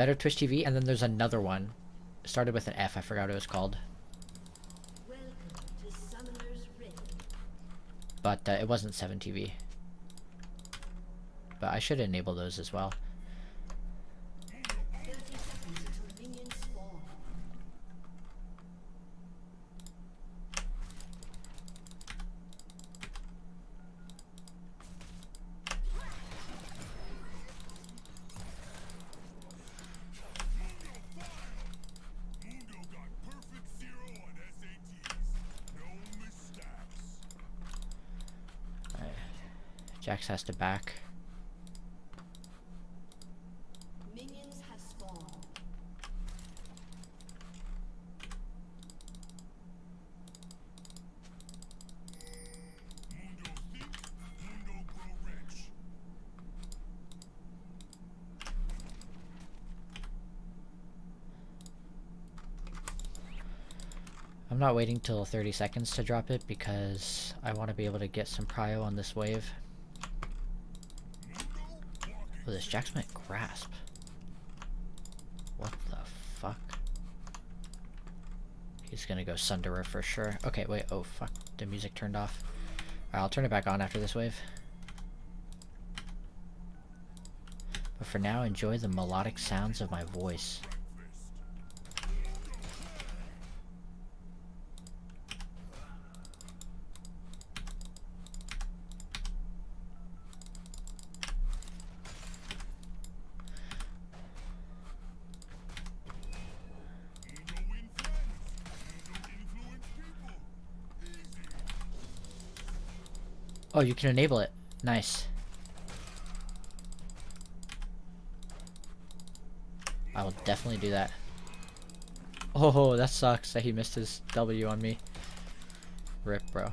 Better Twitch TV, and then there's another one. It started with an F, I forgot what it was called. But uh, it wasn't 7TV. But I should enable those as well. Has to back. Minions have spawned. I'm not waiting till 30 seconds to drop it because I want to be able to get some prio on this wave. Oh, this might grasp. What the fuck? He's gonna go Sunderer for sure. Okay, wait, oh fuck, the music turned off. I'll turn it back on after this wave. But for now, enjoy the melodic sounds of my voice. Oh, you can enable it. Nice. I will definitely do that. Oh, that sucks that he missed his W on me. Rip, bro.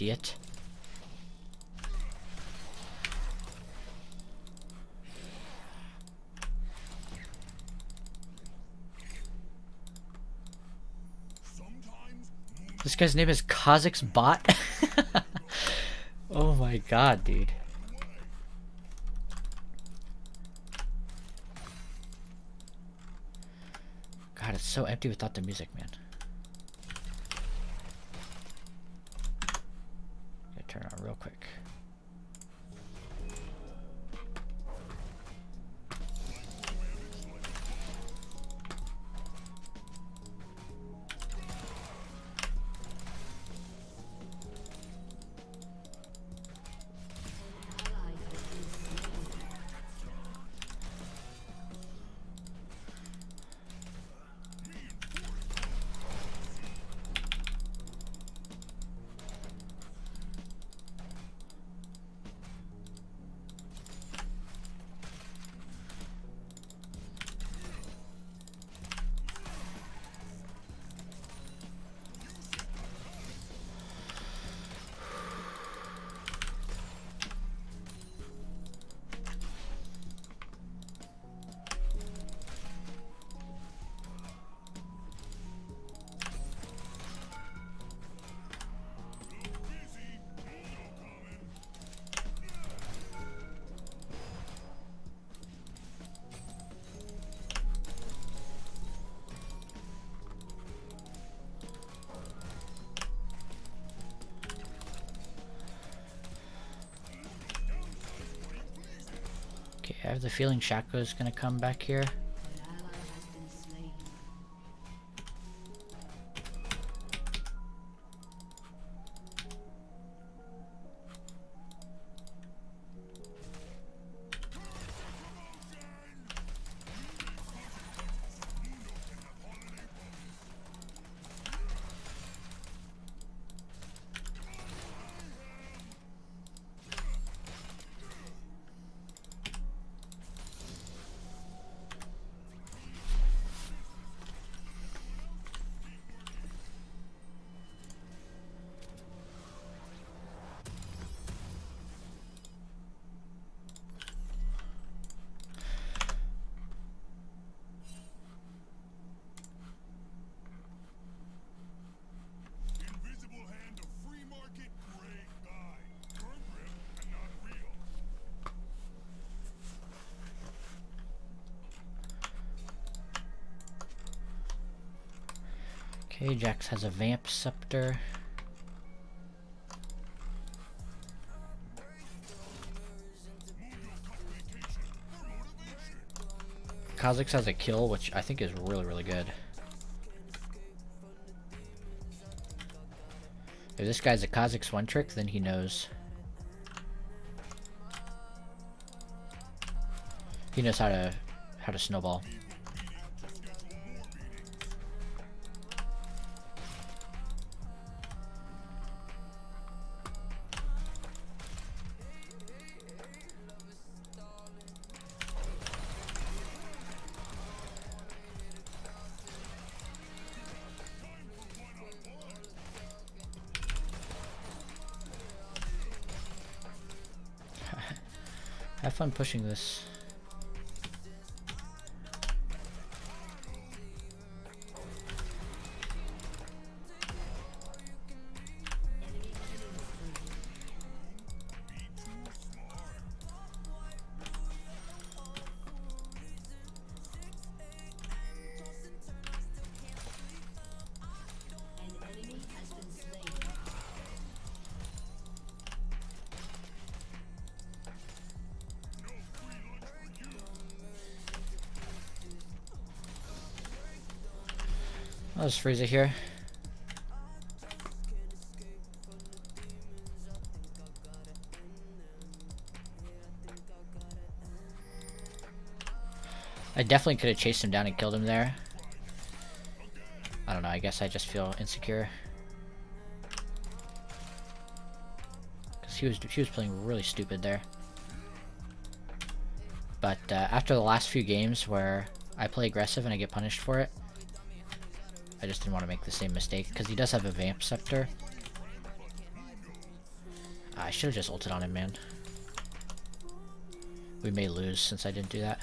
Idiot. This guy's name is Kazakh's bot? oh my god, dude. God, it's so empty without the music, man. I have the feeling Shaco's gonna come back here. Okay, Jax has a Vamp Scepter. Kha'Zix has a kill, which I think is really, really good. If this guy's a Kha'Zix one trick, then he knows. He knows how to how to snowball. Fun pushing this. Just freeze it here. I definitely could have chased him down and killed him there. I don't know, I guess I just feel insecure. Because he was, he was playing really stupid there. But uh, after the last few games where I play aggressive and I get punished for it, I just didn't want to make the same mistake, because he does have a Vamp Scepter. Ah, I should have just ulted on him, man. We may lose since I didn't do that.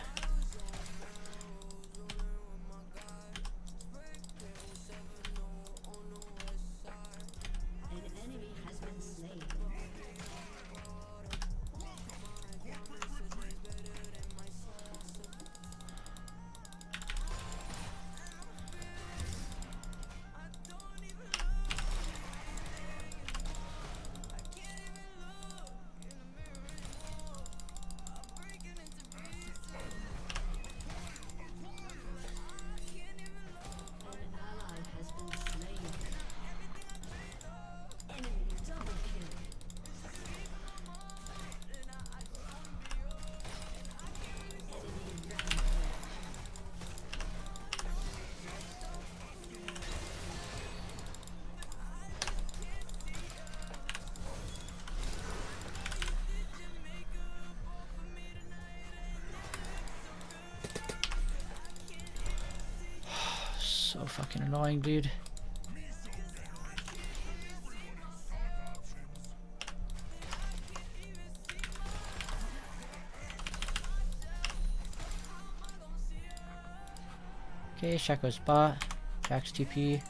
Fucking annoying, dude. Okay, Shaco's bot. Jax TP.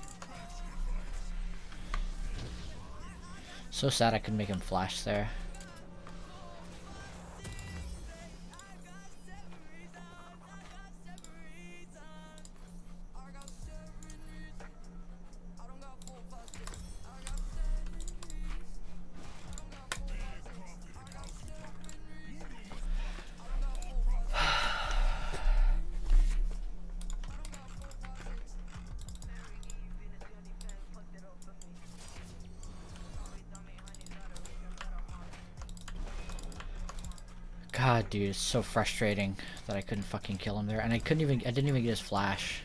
So sad I couldn't make him flash there. Dude, it's so frustrating that I couldn't fucking kill him there, and I couldn't even, I didn't even get his flash.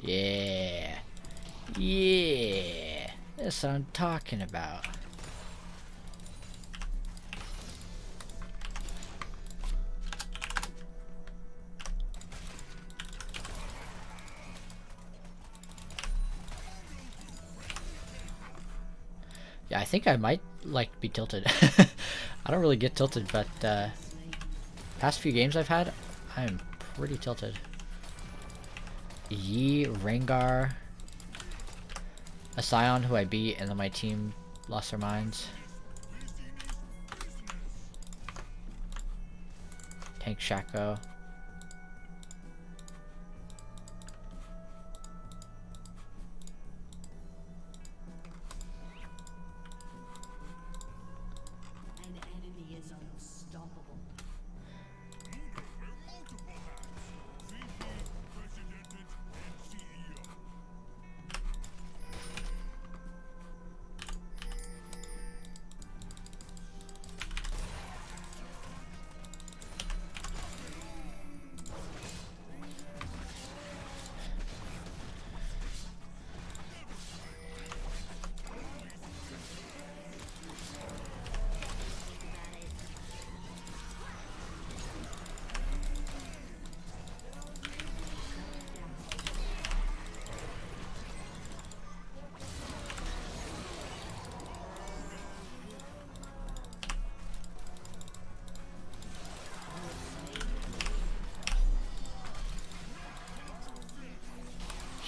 Yeah. Yeah. That's what I'm talking about. Think I might, like, be tilted. I don't really get tilted, but, uh, past few games I've had, I'm pretty tilted. Yi, Rengar, a Sion who I beat, and then my team lost their minds. Tank Shaco.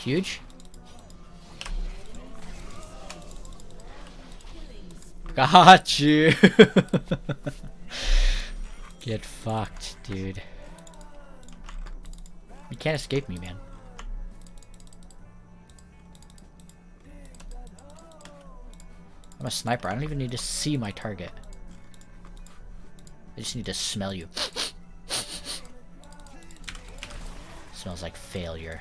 Huge. Got you. Get fucked, dude. You can't escape me, man. I'm a sniper. I don't even need to see my target. I just need to smell you. Smells like failure.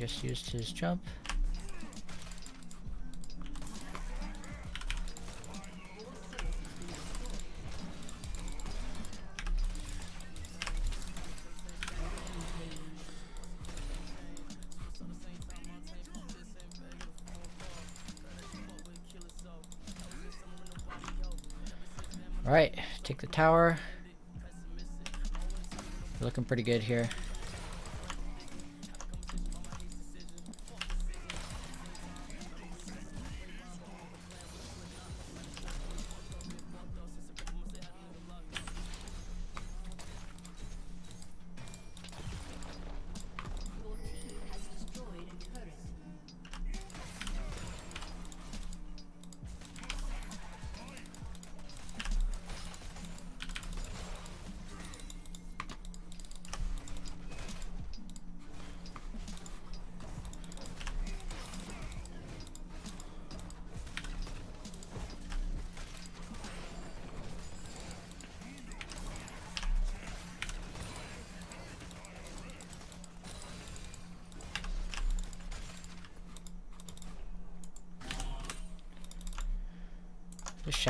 just used his jump. Alright, take the tower. Looking pretty good here.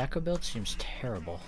Shaco build seems terrible.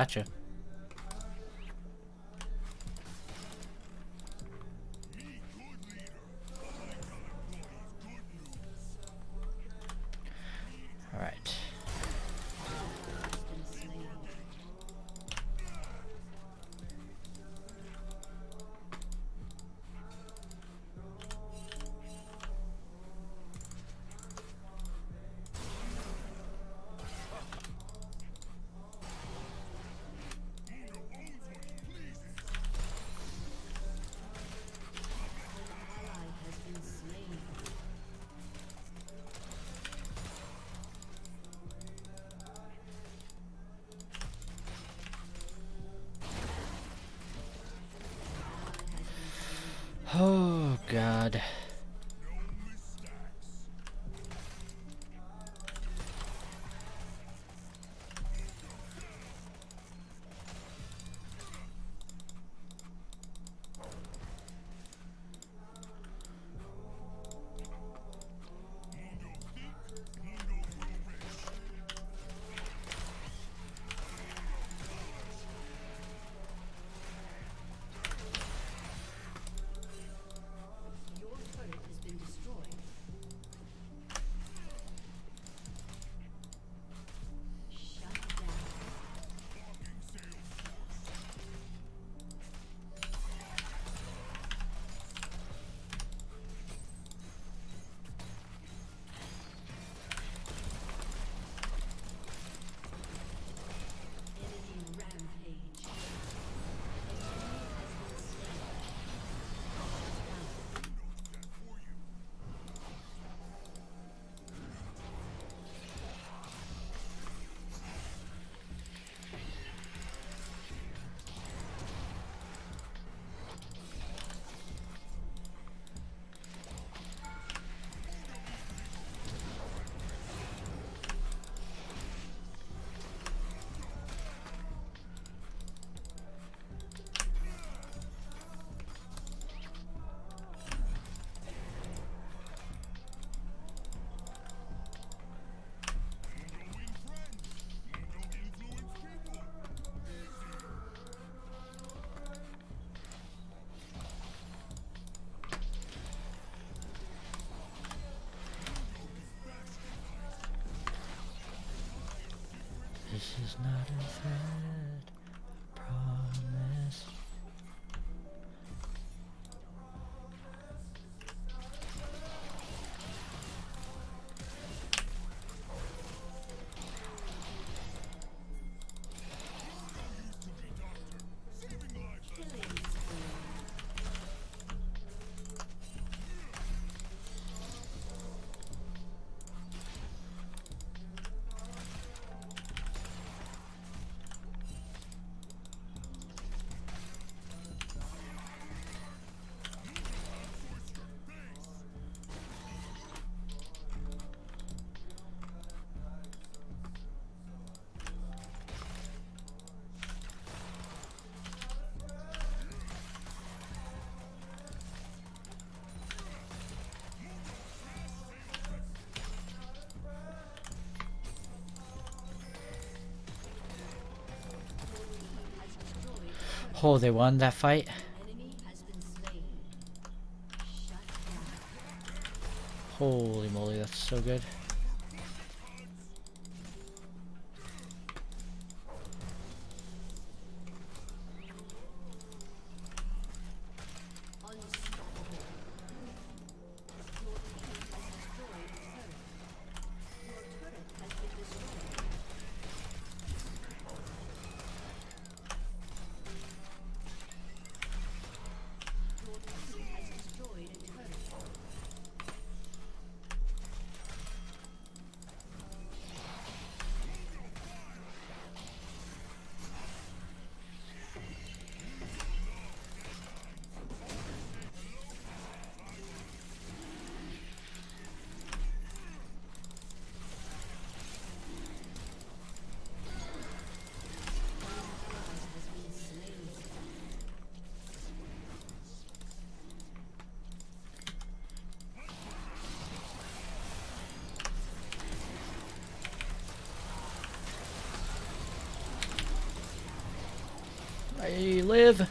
Gotcha. God. This is not threat Oh, they won that fight. Holy moly, that's so good. I live.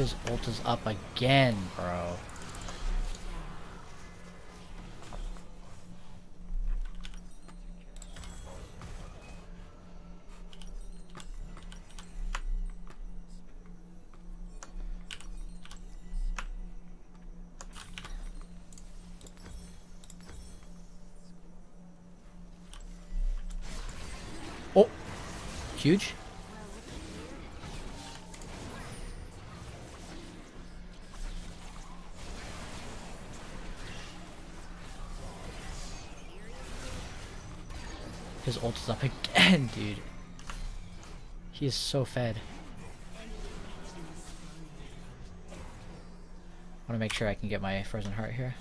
His ult is up again, bro. Oh, huge. His ult is up again, dude. He is so fed. I want to make sure I can get my frozen heart here.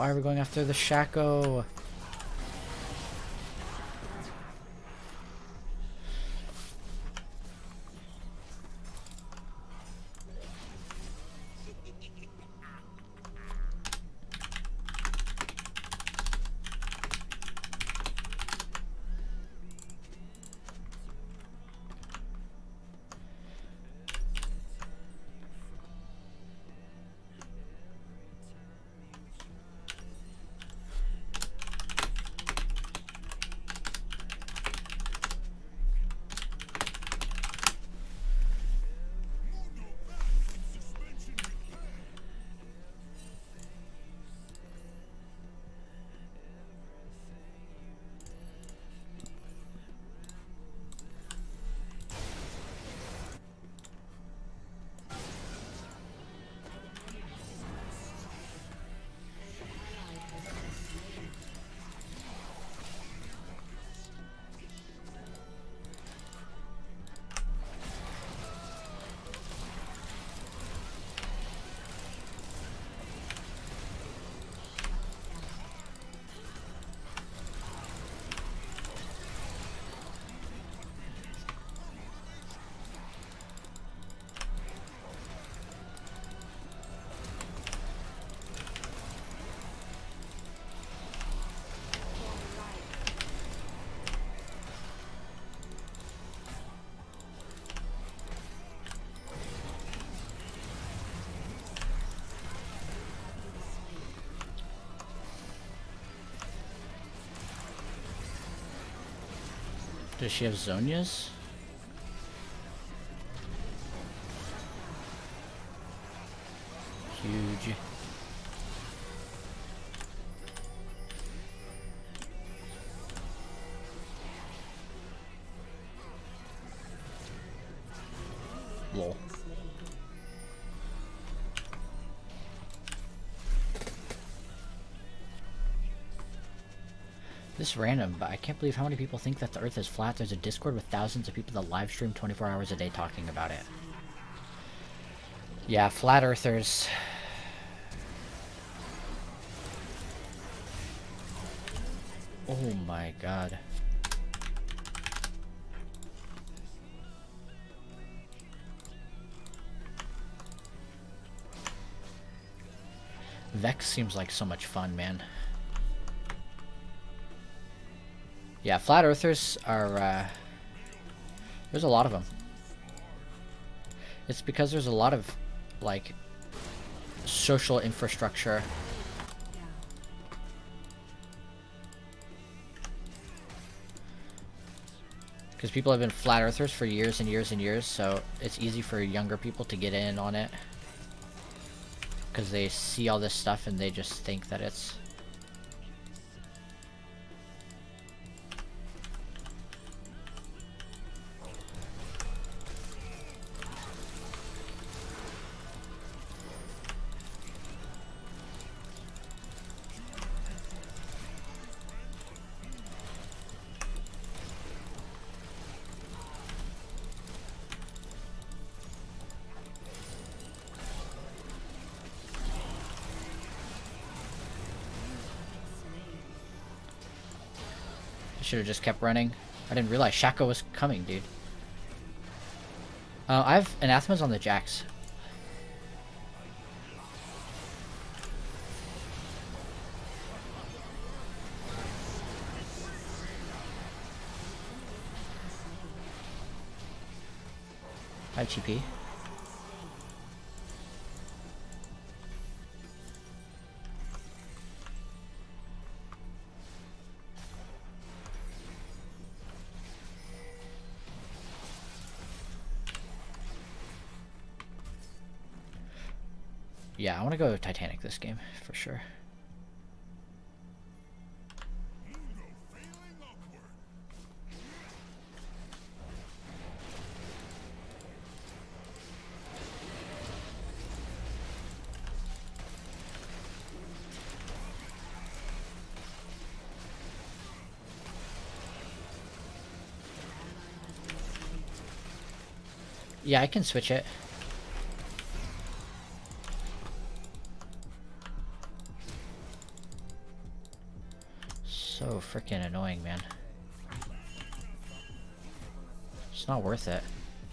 Why are we going after the Shaco? Does she have Zhonya's? Huge. Lol. This is random, but I can't believe how many people think that the earth is flat. There's a Discord with thousands of people that live stream 24 hours a day talking about it. Yeah, flat earthers. Oh my god. Vex seems like so much fun, man. Yeah, flat earthers are, uh, there's a lot of them. It's because there's a lot of, like, social infrastructure. Because people have been flat earthers for years and years and years, so it's easy for younger people to get in on it. Because they see all this stuff and they just think that it's... should have just kept running. I didn't realize Shaco was coming, dude. Uh, I have Anathemas on the Jax. I have Yeah, I want to go Titanic this game, for sure. Yeah, I can switch it. Annoying, man. It's not worth it.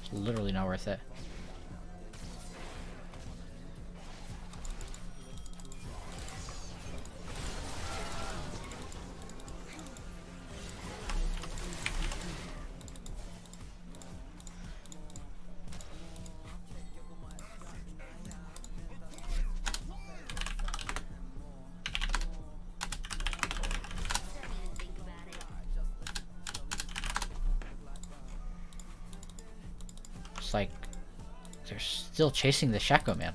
It's literally not worth it. It's like they're still chasing the Shaco man.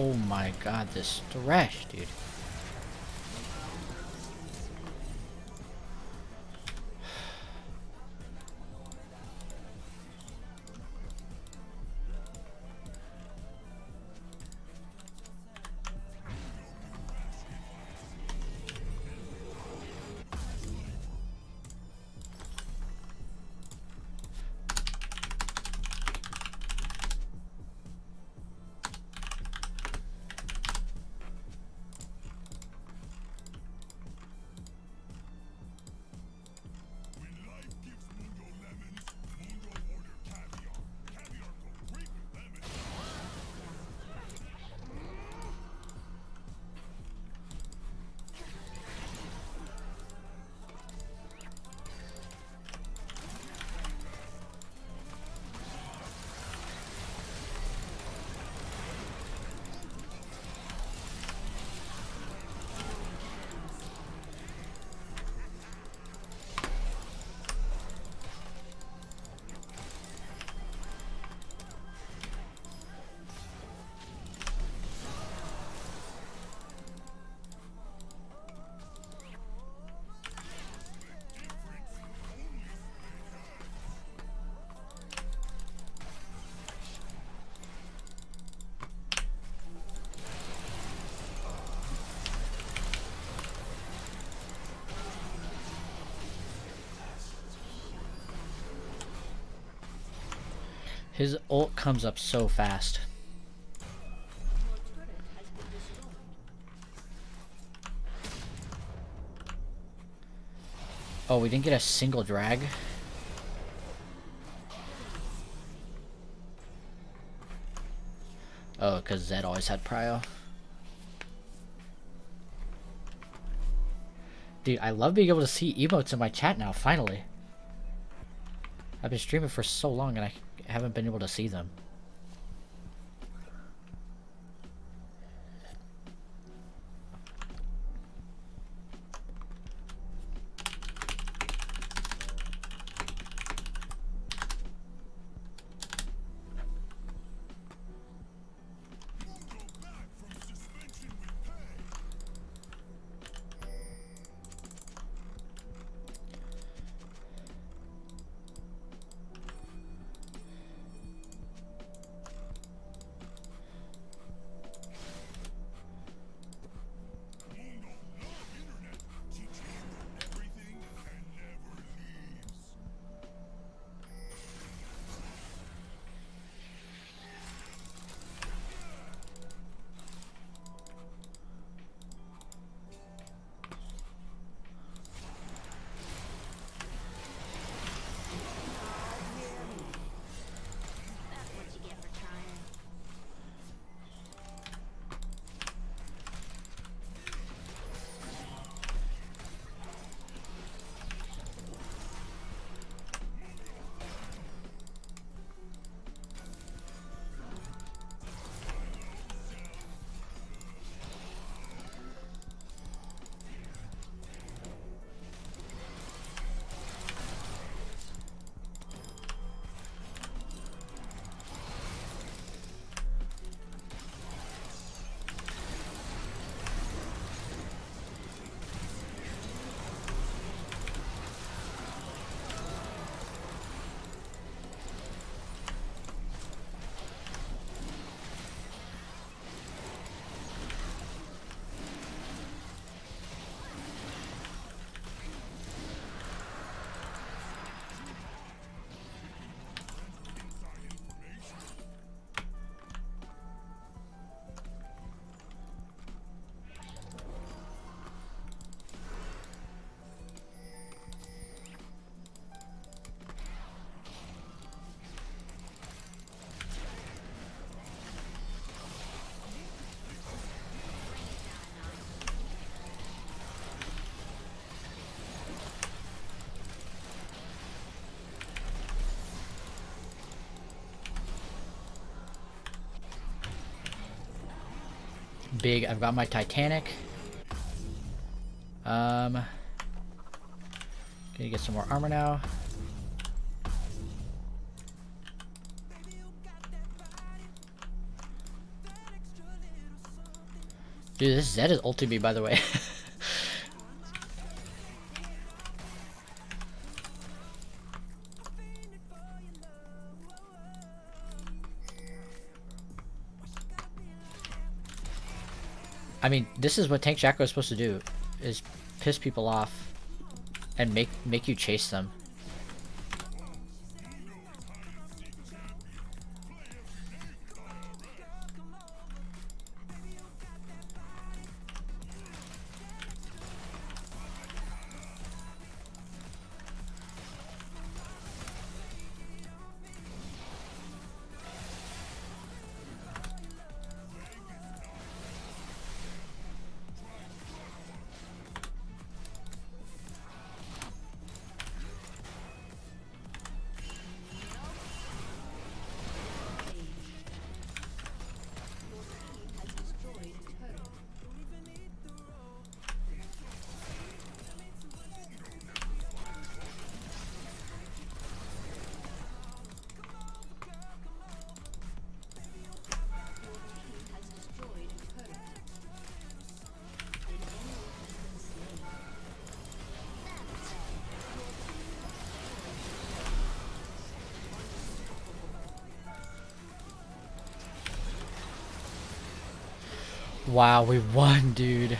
Oh my god, this thresh, dude. His ult comes up so fast. Oh, we didn't get a single drag. Oh, because Zed always had prio. Dude, I love being able to see emotes in my chat now, finally. I've been streaming for so long and I haven't been able to see them. Big, I've got my Titanic. Um, gonna get some more armor now. Dude, this Zed is ulting me, by the way. I mean, this is what Tank Jacko is supposed to do, is piss people off and make make you chase them. Wow, we won, dude.